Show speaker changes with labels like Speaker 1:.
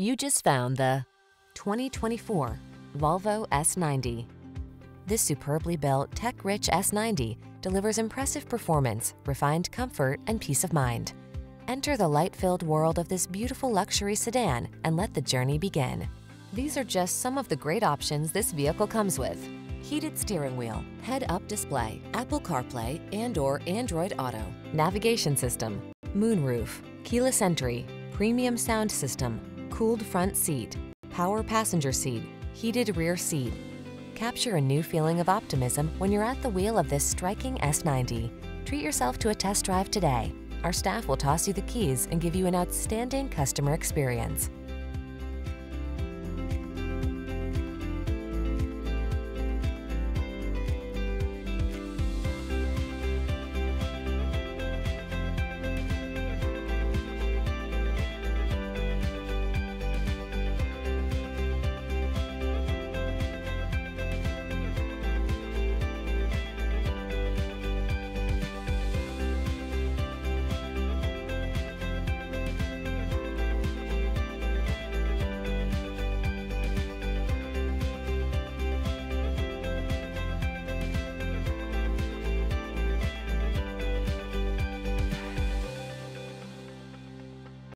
Speaker 1: You just found the 2024 Volvo S90. This superbly built, tech-rich S90 delivers impressive performance, refined comfort, and peace of mind. Enter the light-filled world of this beautiful luxury sedan and let the journey begin. These are just some of the great options this vehicle comes with. Heated steering wheel, head-up display, Apple CarPlay and or Android Auto, navigation system, moonroof, keyless entry, premium sound system, cooled front seat, power passenger seat, heated rear seat. Capture a new feeling of optimism when you're at the wheel of this striking S90. Treat yourself to a test drive today. Our staff will toss you the keys and give you an outstanding customer experience.